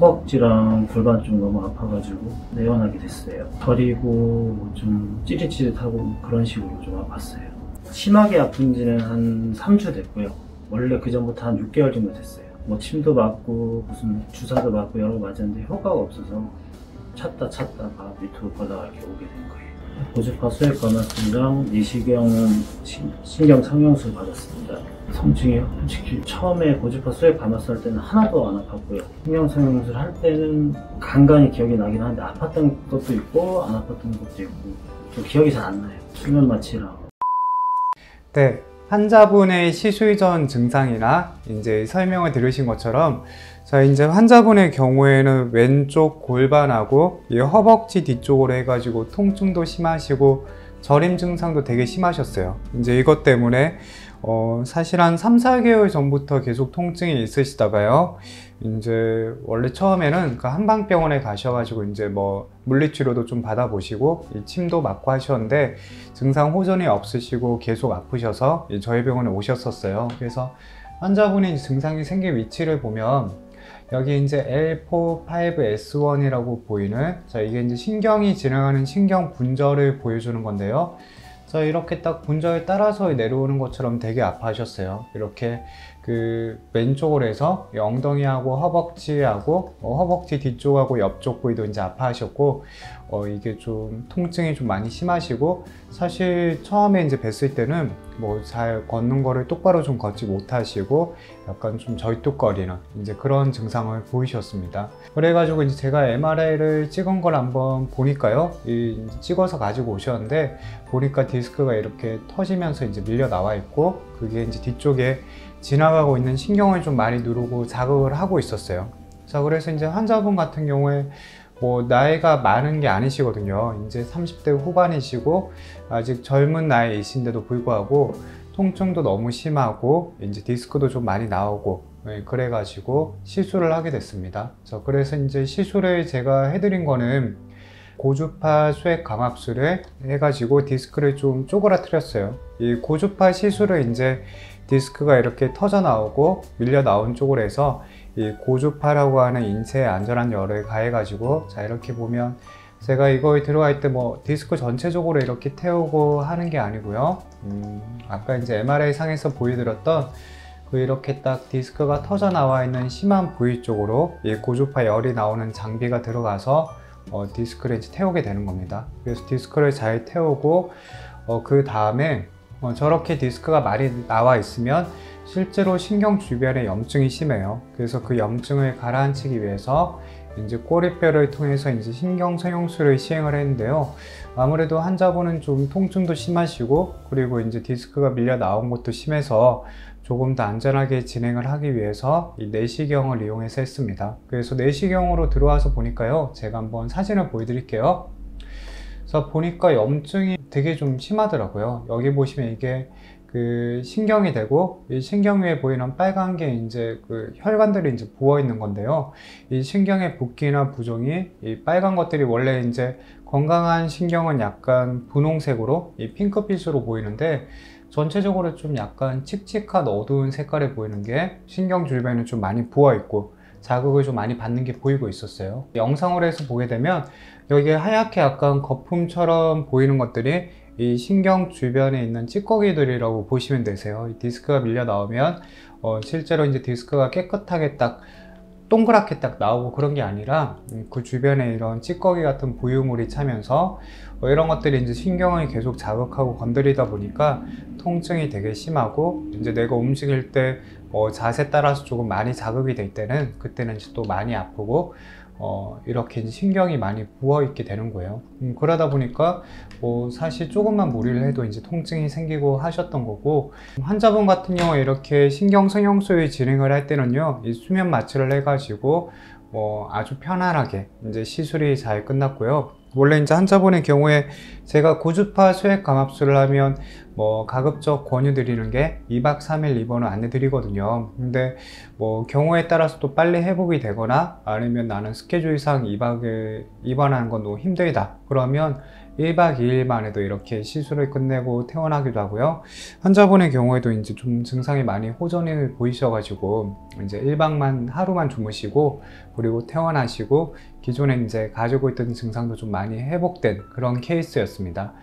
허벅지랑 골반 좀 너무 아파가지고 내원하게 됐어요. 저리고 뭐 좀 찌릿찌릿하고 그런 식으로 좀 아팠어요. 심하게 아픈 지는 한 3주 됐고요. 원래 그 전부터 한 6개월 정도 됐어요. 뭐 침도 맞고 무슨 주사도 맞고 여러 거 맞았는데 효과가 없어서 찾다 찾다가 보다가 이렇게 오게 된 거예요. 고주파 수액 내시경은 신- 신경 상영술 받았습니다. 성증이요? 솔직히 처음에 고주파 수액 할 때는 하나도 안 아팠고요. 신경 상영술 할 때는 간간히 기억이 나긴 하는데 아팠던 것도 있고 안 아팠던 것도 있고 좀 기억이 잘 안 나요. 수면 마취랑 네, 환자분의 시술 전 증상이나 이제 설명을 들으신 것처럼 자 이제 환자분의 경우에는 왼쪽 골반하고 이 허벅지 뒤쪽으로 해가지고 통증도 심하시고 저림 증상도 되게 심하셨어요. 이제 이것 때문에 어, 사실 한 3, 4개월 전부터 계속 통증이 있으시다가요. 이제 원래 처음에는 그 한방병원에 가셔가지고 이제 뭐 물리치료도 좀 받아보시고 이 침도 맞고 하셨는데 증상 호전이 없으시고 계속 아프셔서 이 저희 병원에 오셨었어요. 그래서 환자분이 증상이 생긴 위치를 보면 여기 이제 L4-5S1이라고 보이는 자 이게 이제 신경이 진행하는 신경 분절을 보여주는 건데요. 자 이렇게 딱 분절 따라서 내려오는 것처럼 되게 아파하셨어요. 이렇게 그 왼쪽으로 해서 이 엉덩이하고 허벅지하고 어, 허벅지 뒤쪽하고 옆쪽 부위도 이제 아파하셨고 어, 이게 좀 통증이 좀 많이 심하시고 사실 처음에 이제 뵀을 때는 뭐 잘 걷는 거를 똑바로 좀 걷지 못하시고 약간 좀 절뚝거리는 이제 그런 증상을 보이셨습니다. 그래가지고 이제 제가 MRI를 찍은 걸 한번 보니까요, 이 찍어서 가지고 오셨는데 보니까 디스크가 이렇게 터지면서 이제 밀려 나와 있고 그게 이제 뒤쪽에 지나가고 있는 신경을 좀 많이 누르고 자극을 하고 있었어요. 자, 그래서 이제 환자분 같은 경우에 뭐 나이가 많은 게 아니시거든요. 이제 30대 후반이시고 아직 젊은 나이이신데도 불구하고 통증도 너무 심하고 이제 디스크도 좀 많이 나오고 예, 그래가지고 시술을 하게 됐습니다. 자, 그래서 이제 시술을 제가 해드린 거는 고주파 수액 감압술을 해가지고 디스크를 좀 쪼그라뜨렸어요. 이 고주파 시술을 이제 디스크가 이렇게 터져 나오고 밀려 나온 쪽으로 해서 이 고주파라고 하는 인체에 안전한 열을 가해가지고 자 이렇게 보면 제가 이거에 들어가 있때 뭐 디스크 전체적으로 이렇게 태우고 하는 게 아니고요. 음, 아까 이제 MRI 상에서 보여드렸던 그 이렇게 딱 디스크가 터져 나와 있는 심한 부위 쪽으로 이 고주파 열이 나오는 장비가 들어가서 어, 디스크를 이제 태우게 되는 겁니다. 그래서 디스크를 잘 태우고 어, 그 다음에 어, 저렇게 디스크가 많이 나와 있으면 실제로 신경 주변에 염증이 심해요. 그래서 그 염증을 가라앉히기 위해서 이제 꼬리뼈를 통해서 이제 신경 성형술을 시행을 했는데요. 아무래도 환자분은 좀 통증도 심하시고 그리고 이제 디스크가 밀려 나온 것도 심해서 조금 더 안전하게 진행을 하기 위해서 이 내시경을 이용해서 했습니다. 그래서 내시경으로 들어와서 보니까요. 제가 한번 사진을 보여드릴게요. 그래서 보니까 염증이 되게 좀 심하더라고요. 여기 보시면 이게 그 신경이 되고 이 신경 위에 보이는 빨간 게 이제 그 혈관들이 이제 부어 있는 건데요. 이 신경의 붓기나 부종이 이 빨간 것들이 원래 이제 건강한 신경은 약간 분홍색으로 이 핑크빛으로 보이는데 전체적으로 좀 약간 칙칙한 어두운 색깔에 보이는 게 신경 주변에 좀 많이 부어 있고 자극을 좀 많이 받는 게 보이고 있었어요. 영상으로 해서 보게 되면 여기에 하얗게 약간 거품처럼 보이는 것들이 이 신경 주변에 있는 찌꺼기들이라고 보시면 되세요. 이 디스크가 밀려 나오면 어, 실제로 이제 디스크가 깨끗하게 딱 동그랗게 딱 나오고 그런 게 아니라 음, 그 주변에 이런 찌꺼기 같은 부유물이 차면서 어, 이런 것들이 이제 신경을 계속 자극하고 건드리다 보니까 통증이 되게 심하고 이제 내가 움직일 때 어, 자세 따라서 조금 많이 자극이 될 때는 그때는 또 많이 아프고 어, 이렇게 신경이 많이 부어 있게 되는 거예요. 음, 그러다 보니까 뭐 사실 조금만 무리를 해도 이제 통증이 생기고 하셨던 거고 환자분 같은 경우에 이렇게 신경 성형술 진행을 할 때는요 이 수면 마취를 해가지고 뭐 아주 편안하게 이제 시술이 잘 끝났고요. 원래 이제 환자분의 경우에 제가 고주파 수액 감압술을 하면 뭐 가급적 권유 드리는 게 2박 3일 입원을 안내 드리거든요. 근데 뭐 경우에 따라서 또 빨리 회복이 되거나 아니면 나는 스케줄상 2박에 입원하는 건 너무 힘들다. 그러면 1박 2일 만에도 이렇게 시술을 끝내고 퇴원하기도 하고요. 환자분의 경우에도 이제 좀 증상이 많이 호전을 보이셔가지고 이제 1박만 하루만 주무시고 그리고 퇴원하시고 기존에 이제 가지고 있던 증상도 좀 많이 회복된 그런 케이스였습니다.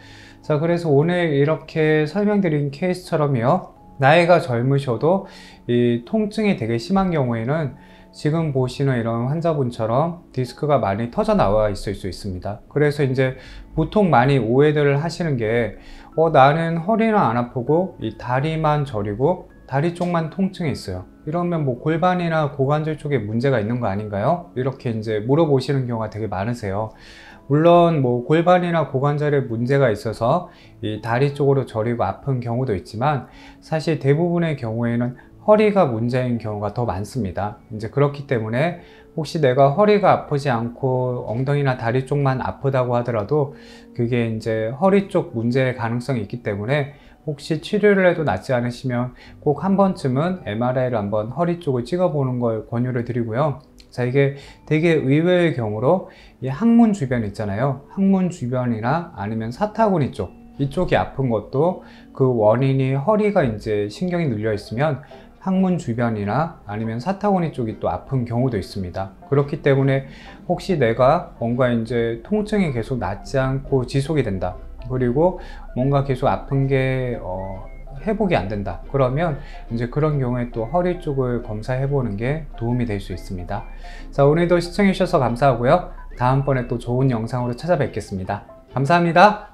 자, 그래서 오늘 이렇게 설명드린 케이스처럼요. 나이가 젊으셔도 이 통증이 되게 심한 경우에는 지금 보시는 이런 환자분처럼 디스크가 많이 터져 나와 있을 수 있습니다. 그래서 이제 보통 많이 오해들을 하시는 게, 어, 나는 허리는 안 아프고, 이 다리만 저리고, 다리 쪽만 통증이 있어요. 이러면 뭐 골반이나 고관절 쪽에 문제가 있는 거 아닌가요? 이렇게 이제 물어보시는 경우가 되게 많으세요. 물론 뭐 골반이나 고관절에 문제가 있어서 이 다리 쪽으로 저리고 아픈 경우도 있지만 사실 대부분의 경우에는 허리가 문제인 경우가 더 많습니다. 이제 그렇기 때문에 혹시 내가 허리가 아프지 않고 엉덩이나 다리 쪽만 아프다고 하더라도 그게 이제 허리 쪽 문제의 가능성이 있기 때문에 혹시 치료를 해도 낫지 않으시면 꼭 한 번쯤은 MRI를 한번 허리 쪽을 찍어보는 걸 권유를 드리고요. 자, 이게 되게 의외의 경우로 이 항문 주변 있잖아요. 항문 주변이나 아니면 사타구니 쪽, 이쪽이 아픈 것도 그 원인이 허리가 이제 신경이 눌려 있으면 항문 주변이나 아니면 사타구니 쪽이 또 아픈 경우도 있습니다. 그렇기 때문에 혹시 내가 뭔가 이제 통증이 계속 낫지 않고 지속이 된다. 그리고 뭔가 계속 아픈 게 어, 회복이 안 된다. 그러면 이제 그런 경우에 또 허리 쪽을 검사해 보는 게 도움이 될 수 있습니다. 자, 오늘도 시청해 주셔서 감사하고요. 다음번에 또 좋은 영상으로 찾아뵙겠습니다. 감사합니다.